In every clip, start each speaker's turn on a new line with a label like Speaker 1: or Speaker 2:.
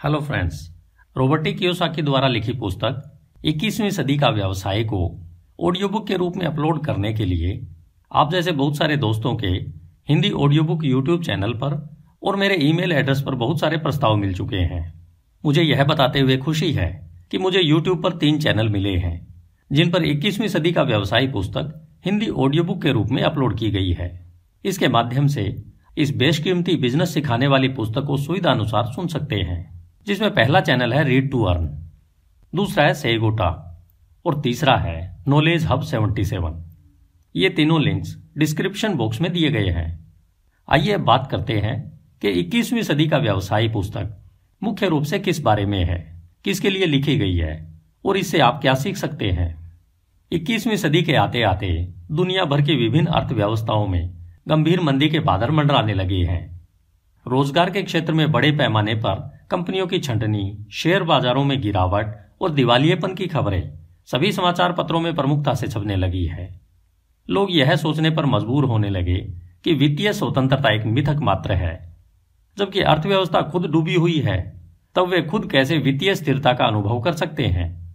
Speaker 1: Hello friends robotic Kiyosaki द्वारा लिखी पुस्तक 21वीं सदी का व्यवसाय को ऑडियो बुक के रूप में अपलोड करने के लिए आप जैसे बहुत सारे दोस्तों के Hindi audio book YouTube channel पर और मेरे ईमेल एड्रेस पर बहुत सारे प्रस्ताव मिल चुके हैं। मुझे यह बताते हुए खुशी है कि मुझे यूट्यूब पर तीन चैनल मिले हैं, जिन पर 21वीं सदी का व्यवसाय पुस्तक हिंदी ऑडियो बुक के रूप में अपलोड की गई है। इसके माध्यम से इस बेशकीमती बिज़नेस सिखाने वाली पुस्तक को सुविधा अनुसार सुन सकते हैं। जिसमें पहला चैनल है रीड टू अर्न दूसरा है सेगोटा और तीसरा है नॉलेज हब 77 ये तीनों लिंक्स डिस्क्रिप्शन बॉक्स में दिए गए हैं। आइए बात करते हैं कि 21वीं सदी का व्यवसाय पुस्तक मुख्य रूप से किस बारे में है, किसके लिए लिखी गई है, और इससे आप क्या सीख सकते हैं। 21वीं सदी के आते आते दुनिया भर की विभिन्न अर्थव्यवस्थाओं में गंभीर मंदी के बादल मंडराने लगे हैं। रोज़गार के क्षेत्र में बड़े पैमाने पर कंपनियों की छंटनी, शेयर बाजारों में गिरावट और दिवालियेपन की खबरें सभी समाचार पत्रों में प्रमुखता से छपने लगी है। लोग यह सोचने पर मजबूर होने लगे कि वित्तीय स्वतंत्रता एक मिथक मात्र है। जबकि अर्थव्यवस्था खुद डूबी हुई है, तब वे खुद कैसे वित्तीय स्थिरता का अनुभव कर सकते हैं?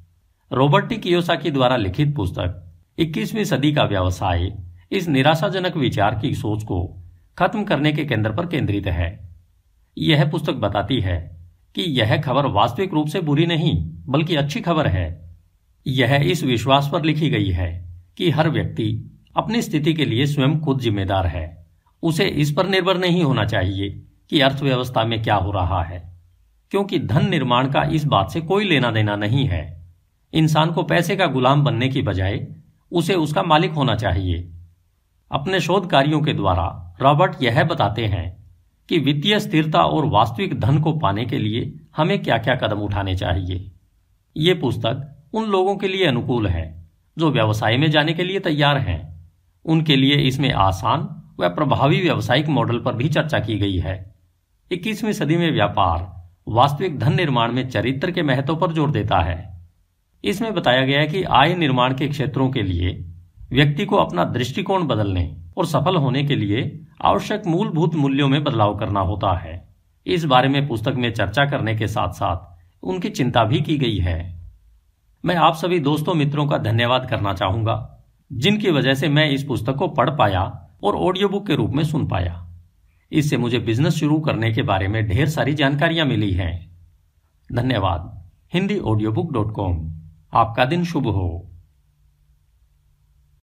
Speaker 1: रॉबर्टी कियोसाकी द्वारा लिखित पुस्तक 21वीं सदी का व्यवसाय इस निराशाजनक विचार की सोच को खत्म करने के केंद्र पर केंद्रित है। यह पुस्तक बताती है कि यह खबर वास्तविक रूप से बुरी नहीं, बल्कि अच्छी खबर है। यह इस विश्वास पर लिखी गई है कि हर व्यक्ति अपनी स्थिति के लिए स्वयं खुद जिम्मेदार है। उसे इस पर निर्भर नहीं होना चाहिए कि अर्थव्यवस्था में क्या हो रहा है, क्योंकि धन निर्माण का इस बात से कोई लेना देना नहीं है। इंसान को पैसे का गुलाम बनने की बजाय उसे उसका मालिक होना चाहिए। अपने शोध कार्यों के द्वारा रॉबर्ट यह बताते हैं कि वित्तीय स्थिरता और वास्तविक धन को पाने के लिए हमें क्या क्या कदम उठाने चाहिए? ये पुस्तक उन लोगों के लिए अनुकूल है, जो व्यवसाय में जाने के लिए तैयार हैं। उनके लिए इसमें आसान व प्रभावी व्यावसायिक मॉडल पर भी चर्चा की गई है। इक्कीसवीं सदी में व्यापार वास्तविक धन निर्माण में चरित्र के महत्व पर ज़ोर देता है। इसमें बताया गया है कि आय निर्माण के क्षेत्रों के लिए व्यक्ति को अपना दृष्टिकोण बदलने और सफल होने के लिए आवश्यक मूलभूत मूल्यों में बदलाव करना होता है। इस बारे में पुस्तक में चर्चा करने के साथ साथ उनकी चिंता भी की गई है। मैं आप सभी दोस्तों मित्रों का धन्यवाद करना चाहूँगा, जिनकी वजह से मैं इस पुस्तक को पढ़ पाया और ऑडियो बुक के रूप में सुन पाया। इससे मुझे बिज़नेस शुरू करने के बारे में ढेर सारी जानकारियाँ मिली हैं। धन्यवाद। Hindi audio book dot com आपका दिन शुभ हो।